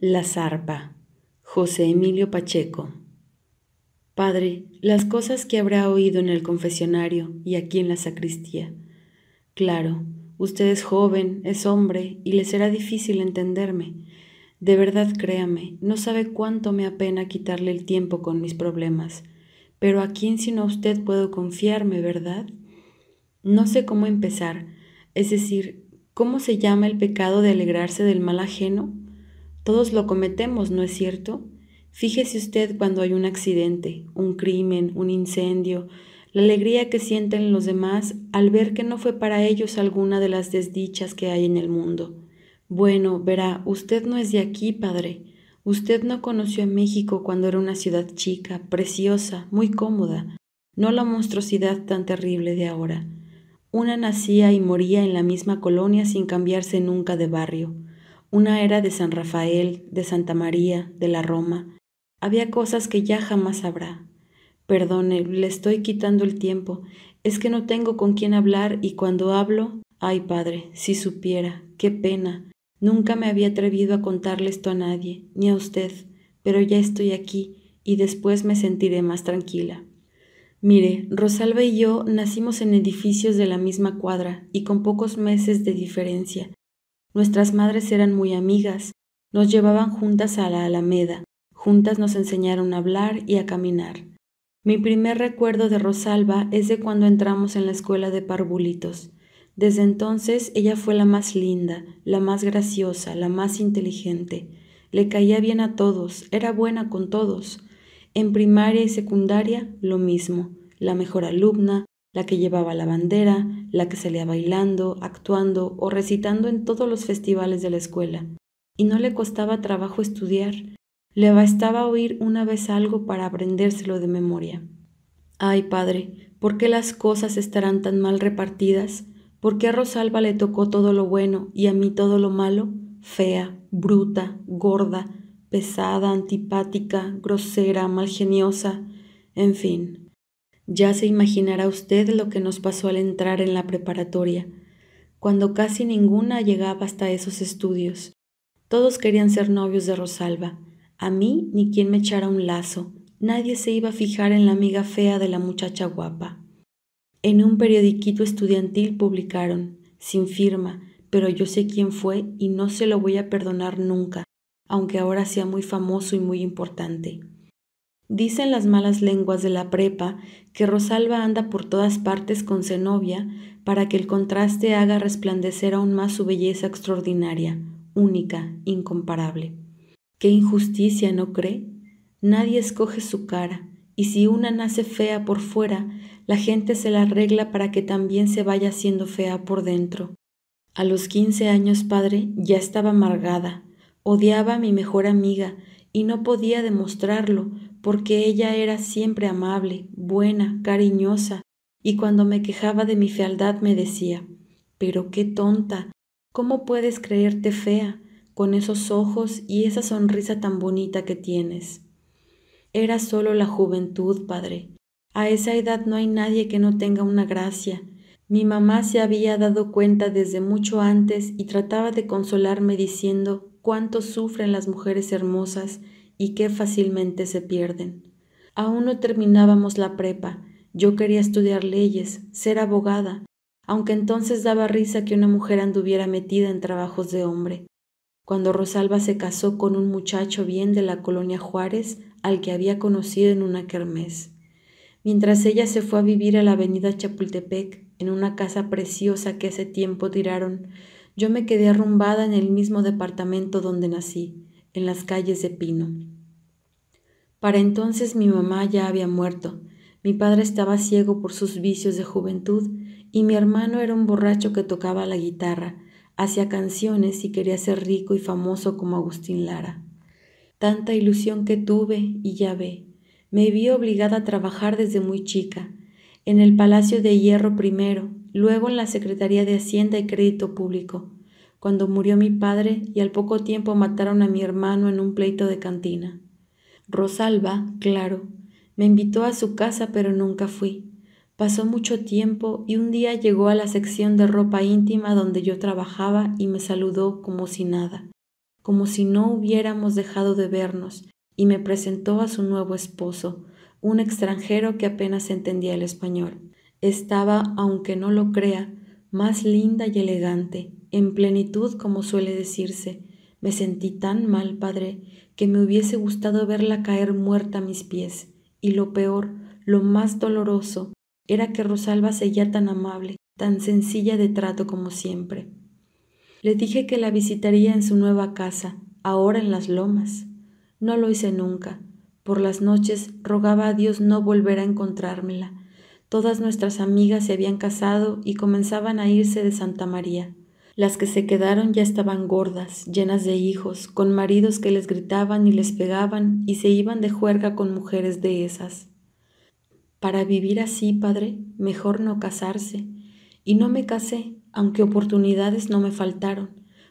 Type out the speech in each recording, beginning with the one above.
La zarpa. José Emilio Pacheco. Padre, las cosas que habrá oído en el confesionario y aquí en la sacristía. Claro, usted es joven, es hombre, y le será difícil entenderme. De verdad créame, no sabe cuánto me apena quitarle el tiempo con mis problemas. Pero a quién sino a usted puedo confiarme, ¿verdad? No sé cómo empezar, es decir, ¿cómo se llama el pecado de alegrarse del mal ajeno? Todos lo cometemos, ¿no es cierto? Fíjese usted cuando hay un accidente, un crimen, un incendio, la alegría que sienten los demás al ver que no fue para ellos alguna de las desdichas que hay en el mundo. Bueno, verá, usted no es de aquí, padre. Usted no conoció a México cuando era una ciudad chica, preciosa, muy cómoda, no la monstruosidad tan terrible de ahora. Una nacía y moría en la misma colonia sin cambiarse nunca de barrio. Una era de San Rafael, de Santa María, de la Roma. Había cosas que ya jamás habrá. Perdone, le estoy quitando el tiempo. Es que no tengo con quién hablar y cuando hablo, ay padre, si supiera, qué pena. Nunca me había atrevido a contarle esto a nadie, ni a usted, pero ya estoy aquí y después me sentiré más tranquila. Mire, Rosalba y yo nacimos en edificios de la misma cuadra y con pocos meses de diferencia. Nuestras madres eran muy amigas, nos llevaban juntas a la Alameda, juntas nos enseñaron a hablar y a caminar. Mi primer recuerdo de Rosalba es de cuando entramos en la escuela de parvulitos. Desde entonces ella fue la más linda, la más graciosa, la más inteligente. Le caía bien a todos, era buena con todos. En primaria y secundaria lo mismo, la mejor alumna, la que llevaba la bandera, la que salía bailando, actuando o recitando en todos los festivales de la escuela. Y no le costaba trabajo estudiar, le bastaba oír una vez algo para aprendérselo de memoria. Ay, padre, ¿por qué las cosas estarán tan mal repartidas? ¿Por qué a Rosalba le tocó todo lo bueno y a mí todo lo malo? Fea, bruta, gorda, pesada, antipática, grosera, malgeniosa, en fin, ya se imaginará usted lo que nos pasó al entrar en la preparatoria, cuando casi ninguna llegaba hasta esos estudios. Todos querían ser novios de Rosalba. A mí ni quien me echara un lazo. Nadie se iba a fijar en la amiga fea de la muchacha guapa. En un periodiquito estudiantil publicaron, sin firma, pero yo sé quién fue y no se lo voy a perdonar nunca, aunque ahora sea muy famoso y muy importante. Dicen las malas lenguas de la prepa que Rosalba anda por todas partes con Zenobia para que el contraste haga resplandecer aún más su belleza extraordinaria, única, incomparable. Qué injusticia, ¿no cree? Nadie escoge su cara, y si una nace fea por fuera, la gente se la arregla para que también se vaya haciendo fea por dentro. A los quince años, padre, ya estaba amargada, odiaba a mi mejor amiga y no podía demostrarlo porque ella era siempre amable, buena, cariñosa, y cuando me quejaba de mi fealdad me decía, pero qué tonta, ¿cómo puedes creerte fea con esos ojos y esa sonrisa tan bonita que tienes? Era solo la juventud, padre. A esa edad no hay nadie que no tenga una gracia. Mi mamá se había dado cuenta desde mucho antes y trataba de consolarme diciendo cuánto sufren las mujeres hermosas y qué fácilmente se pierden. Aún no terminábamos la prepa. Yo quería estudiar leyes, ser abogada, aunque entonces daba risa que una mujer anduviera metida en trabajos de hombre. Cuando Rosalba se casó con un muchacho bien de la colonia Juárez, al que había conocido en una kermés. Mientras ella se fue a vivir a la avenida Chapultepec, en una casa preciosa que hace tiempo tiraron, yo me quedé arrumbada en el mismo departamento donde nací en las calles de Pino. Para entonces mi mamá ya había muerto, mi padre estaba ciego por sus vicios de juventud y mi hermano era un borracho que tocaba la guitarra, hacía canciones y quería ser rico y famoso como Agustín Lara. Tanta ilusión que tuve y ya ve, me vi obligada a trabajar desde muy chica, en el Palacio de Hierro primero, luego en la Secretaría de Hacienda y Crédito Público, cuando murió mi padre y al poco tiempo mataron a mi hermano en un pleito de cantina. Rosalba, claro, me invitó a su casa pero nunca fui. Pasó mucho tiempo y un día llegó a la sección de ropa íntima donde yo trabajaba y me saludó como si nada, como si no hubiéramos dejado de vernos, y me presentó a su nuevo esposo, un extranjero que apenas entendía el español. Estaba, aunque no lo crea, más linda y elegante, en plenitud como suele decirse. Me sentí tan mal, padre, que me hubiese gustado verla caer muerta a mis pies. Y lo peor, lo más doloroso, era que Rosalba seguía tan amable, tan sencilla de trato como siempre. Le dije que la visitaría en su nueva casa, ahora en las lomas. No lo hice nunca. Por las noches rogaba a Dios no volver a encontrármela. Todas nuestras amigas se habían casado y comenzaban a irse de Santa María. Las que se quedaron ya estaban gordas, llenas de hijos, con maridos que les gritaban y les pegaban y se iban de juerga con mujeres de esas. Para vivir así, padre, mejor no casarse. Y no me casé, aunque oportunidades no me faltaron,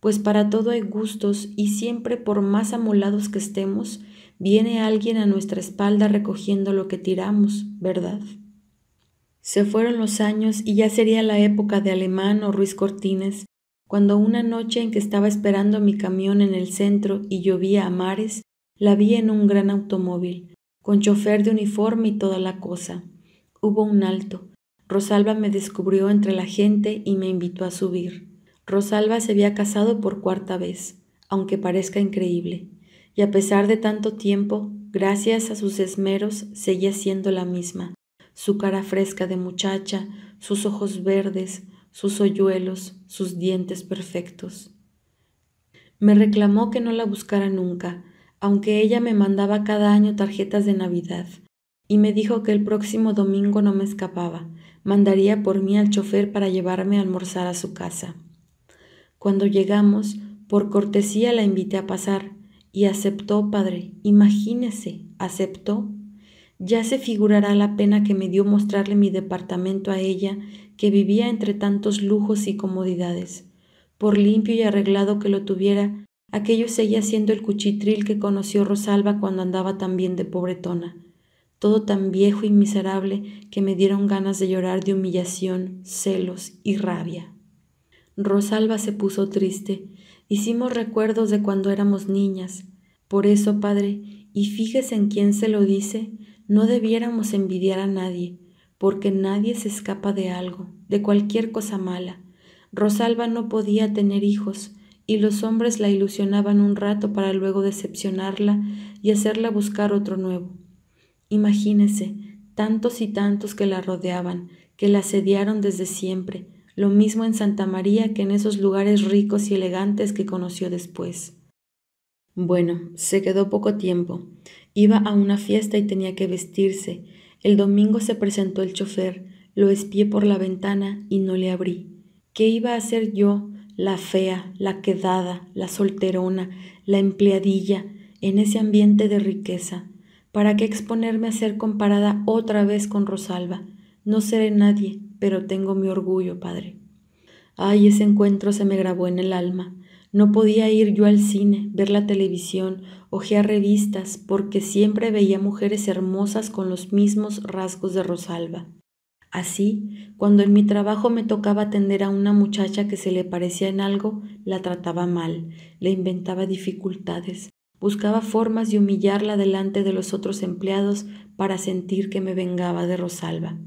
pues para todo hay gustos y siempre por más amolados que estemos, viene alguien a nuestra espalda recogiendo lo que tiramos, ¿verdad? Se fueron los años y ya sería la época de Alemán o Ruiz Cortines, cuando una noche en que estaba esperando mi camión en el centro y llovía a mares, la vi en un gran automóvil, con chofer de uniforme y toda la cosa. Hubo un alto. Rosalba me descubrió entre la gente y me invitó a subir. Rosalba se había casado por cuarta vez, aunque parezca increíble, y a pesar de tanto tiempo, gracias a sus esmeros, seguía siendo la misma. Su cara fresca de muchacha, sus ojos verdes, sus hoyuelos, sus dientes perfectos. Me reclamó que no la buscara nunca, aunque ella me mandaba cada año tarjetas de Navidad, y me dijo que el próximo domingo no me escapaba, mandaría por mí al chofer para llevarme a almorzar a su casa. Cuando llegamos, por cortesía la invité a pasar, y aceptó, padre, imagínese, aceptó. Ya se figurará la pena que me dio mostrarle mi departamento a ella que vivía entre tantos lujos y comodidades. Por limpio y arreglado que lo tuviera, aquello seguía siendo el cuchitril que conoció Rosalba cuando andaba tan bien de pobretona. Todo tan viejo y miserable que me dieron ganas de llorar de humillación, celos y rabia. Rosalba se puso triste. Hicimos recuerdos de cuando éramos niñas. Por eso, padre, y fíjese en quién se lo dice, no debiéramos envidiar a nadie, porque nadie se escapa de algo, de cualquier cosa mala. Rosalba no podía tener hijos, y los hombres la ilusionaban un rato para luego decepcionarla y hacerla buscar otro nuevo. Imagínese, tantos y tantos que la rodeaban, que la asediaron desde siempre, lo mismo en Santa María que en esos lugares ricos y elegantes que conoció después. Bueno, se quedó poco tiempo. Iba a una fiesta y tenía que vestirse, el domingo se presentó el chofer, lo espié por la ventana y no le abrí. ¿Qué iba a hacer yo, la fea, la quedada, la solterona, la empleadilla, en ese ambiente de riqueza? ¿Para qué exponerme a ser comparada otra vez con Rosalba? No seré nadie, pero tengo mi orgullo, padre. Ay, ese encuentro se me grabó en el alma. No podía ir yo al cine, ver la televisión, ojear revistas, porque siempre veía mujeres hermosas con los mismos rasgos de Rosalba. Así, cuando en mi trabajo me tocaba atender a una muchacha que se le parecía en algo, la trataba mal, le inventaba dificultades, buscaba formas de humillarla delante de los otros empleados para sentir que me vengaba de Rosalba.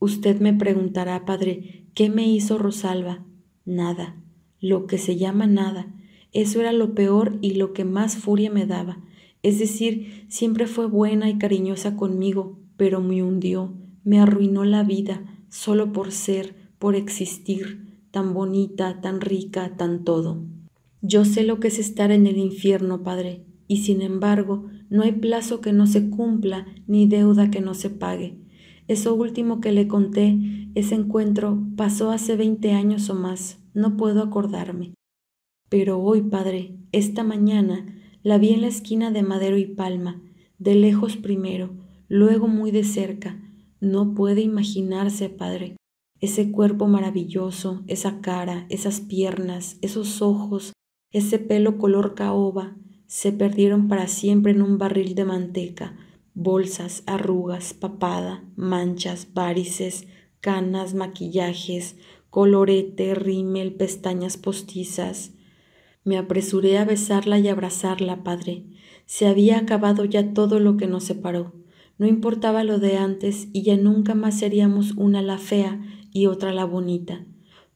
Usted me preguntará, padre, ¿qué me hizo Rosalba? Nada lo que se llama nada. Eso era lo peor y lo que más furia me daba. Es decir, siempre fue buena y cariñosa conmigo, pero me hundió, me arruinó la vida, solo por ser, por existir, tan bonita, tan rica, tan todo. Yo sé lo que es estar en el infierno, Padre, y sin embargo, no hay plazo que no se cumpla, ni deuda que no se pague. Eso último que le conté, ese encuentro, pasó hace veinte años o más no puedo acordarme. Pero hoy, Padre, esta mañana, la vi en la esquina de Madero y Palma, de lejos primero, luego muy de cerca. No puede imaginarse, Padre, ese cuerpo maravilloso, esa cara, esas piernas, esos ojos, ese pelo color caoba, se perdieron para siempre en un barril de manteca, bolsas, arrugas, papada, manchas, varices, canas, maquillajes, colorete, rímel, pestañas postizas. Me apresuré a besarla y abrazarla, padre. Se había acabado ya todo lo que nos separó. No importaba lo de antes y ya nunca más seríamos una la fea y otra la bonita.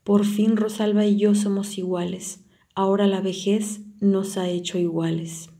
Por fin Rosalba y yo somos iguales. Ahora la vejez nos ha hecho iguales.